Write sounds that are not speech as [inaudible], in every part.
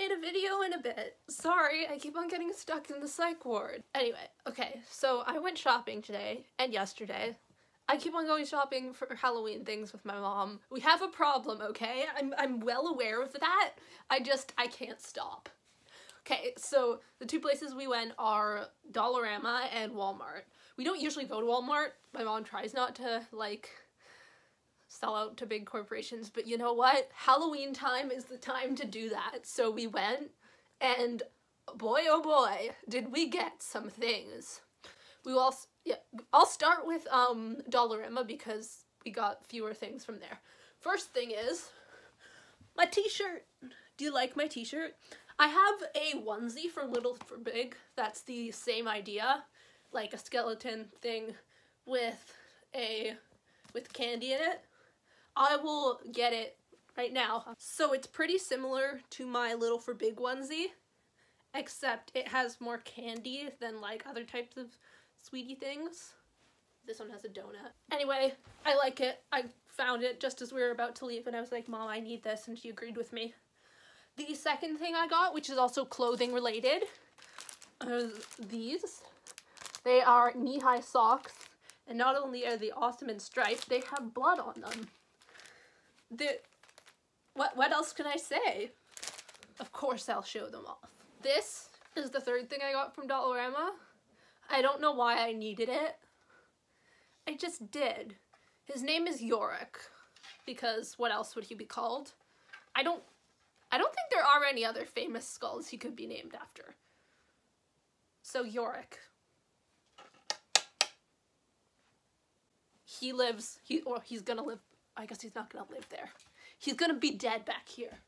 made a video in a bit. Sorry, I keep on getting stuck in the psych ward. Anyway, okay, so I went shopping today and yesterday. I keep on going shopping for Halloween things with my mom. We have a problem, okay? I'm, I'm well aware of that. I just, I can't stop. Okay, so the two places we went are Dollarama and Walmart. We don't usually go to Walmart. My mom tries not to, like, sell out to big corporations, but you know what? Halloween time is the time to do that. So we went, and boy oh boy, did we get some things. We will yeah, I'll start with um Dollarama because we got fewer things from there. First thing is my t-shirt. Do you like my t-shirt? I have a onesie from Little for Big. That's the same idea, like a skeleton thing with a with candy in it. I will get it right now. So it's pretty similar to my Little for Big onesie, except it has more candy than like other types of sweetie things. This one has a donut. Anyway, I like it. I found it just as we were about to leave and I was like, Mom, I need this, and she agreed with me. The second thing I got, which is also clothing related, are these. They are knee-high socks, and not only are they awesome and stripes, they have blood on them. The, what, what else can I say? Of course I'll show them off. This is the third thing I got from Dollarama. I don't know why I needed it. I just did. His name is Yorick, because what else would he be called? I don't I don't think there are any other famous skulls he could be named after. So Yorick. He lives, he or he's gonna live, I guess he's not gonna live there. He's gonna be dead back here.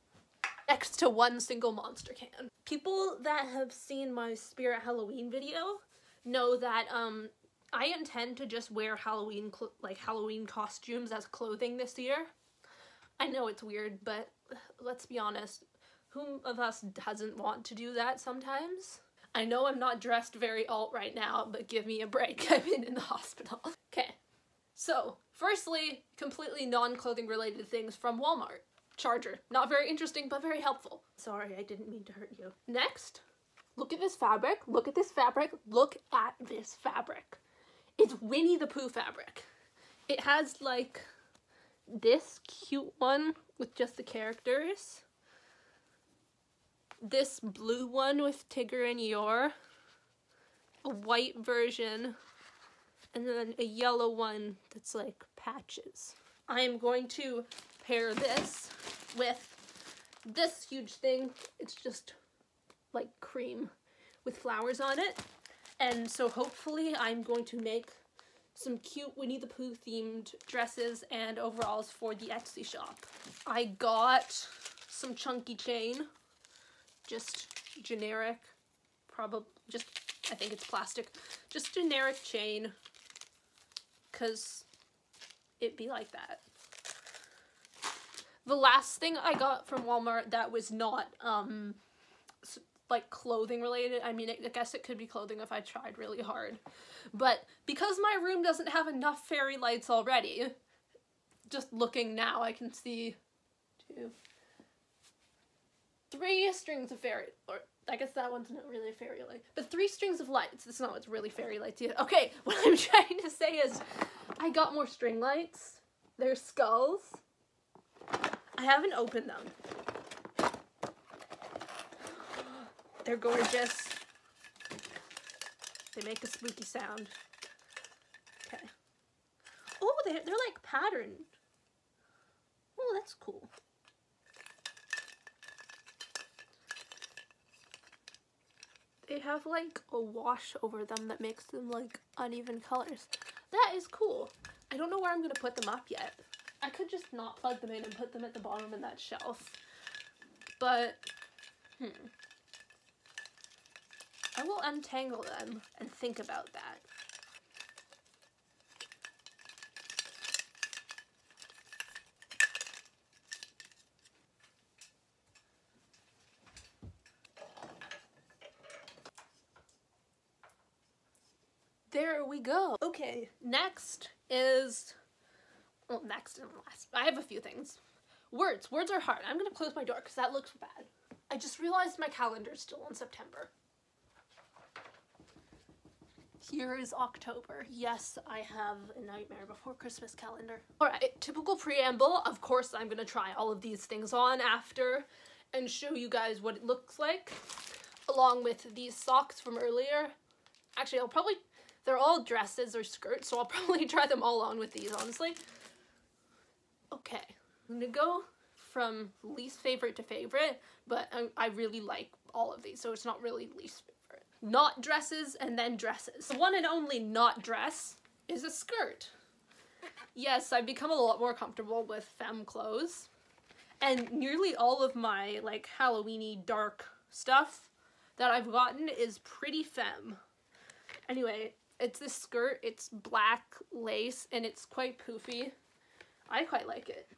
Next to one single monster can. People that have seen my Spirit Halloween video know that um I intend to just wear Halloween like Halloween costumes as clothing this year. I know it's weird, but let's be honest, whom of us doesn't want to do that sometimes? I know I'm not dressed very alt right now, but give me a break. [laughs] I've been in the hospital. Okay, so firstly, completely non-clothing related things from Walmart. Charger. Not very interesting, but very helpful. Sorry, I didn't mean to hurt you. Next, look at this fabric. Look at this fabric. Look at this fabric. It's Winnie the Pooh fabric. It has like this cute one with just the characters. This blue one with Tigger and Eeyore. A white version. And then a yellow one that's like patches. I am going to pair this with this huge thing. It's just like cream with flowers on it. And so hopefully I'm going to make some cute Winnie the Pooh themed dresses and overalls for the Etsy shop. I got some chunky chain, just generic, probably just, I think it's plastic, just generic chain, cause it'd be like that. The last thing I got from Walmart that was not, um, like clothing related. I mean, I guess it could be clothing if I tried really hard. But because my room doesn't have enough fairy lights already, just looking now, I can see two, three strings of fairy, or I guess that one's not really a fairy light, but three strings of lights. That's not what's really fairy lights yet. Okay, [laughs] what I'm trying to say is I got more string lights. They're skulls. I haven't opened them. [gasps] They're gorgeous. They make a spooky sound. Okay. Oh, they're, they're like patterned. Oh, that's cool. They have like a wash over them that makes them like uneven colors. That is cool. I don't know where I'm going to put them up yet. I could just not plug them in and put them at the bottom of that shelf. But, hmm. I will untangle them and think about that. There we go. Okay, next is, well, next and last. I have a few things. Words. Words are hard. I'm going to close my door because that looks bad. I just realized my calendar's still in September. Here is October. Yes, I have a Nightmare Before Christmas calendar. Alright, typical preamble. Of course, I'm gonna try all of these things on after and show you guys what it looks like, along with these socks from earlier. Actually, I'll probably, they're all dresses or skirts, so I'll [laughs] probably try them all on with these, honestly. Okay, I'm gonna go from least favorite to favorite, but I, I really like all of these, so it's not really least favorite not dresses and then dresses. The one and only not dress is a skirt. Yes, I've become a lot more comfortable with femme clothes. And nearly all of my like Halloweeny dark stuff that I've gotten is pretty femme. Anyway, it's this skirt, it's black lace, and it's quite poofy. I quite like it.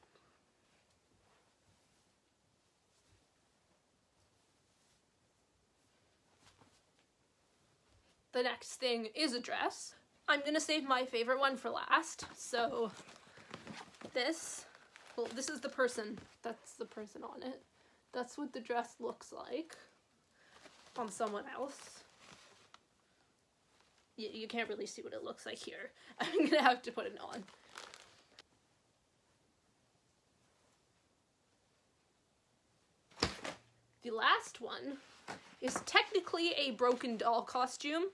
the next thing is a dress. I'm gonna save my favorite one for last. So this, well, this is the person. That's the person on it. That's what the dress looks like on someone else. You, you can't really see what it looks like here. [laughs] I'm gonna have to put it on. The last one is technically a broken doll costume,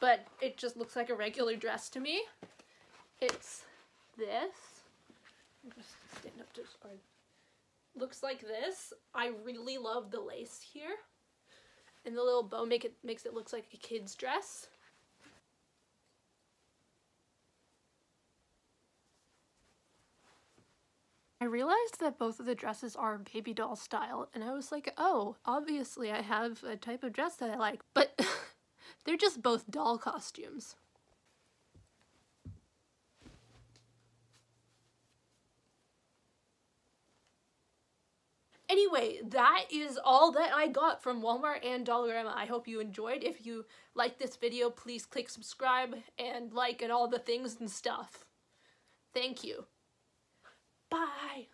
but it just looks like a regular dress to me. It's this. Just stand up. Looks like this. I really love the lace here. And the little bow make it makes it look like a kid's dress. I realized that both of the dresses are baby doll style, and I was like, oh, obviously I have a type of dress that I like. But [laughs] They're just both doll costumes. Anyway, that is all that I got from Walmart and Dollarama. I hope you enjoyed. If you liked this video, please click subscribe and like and all the things and stuff. Thank you. Bye.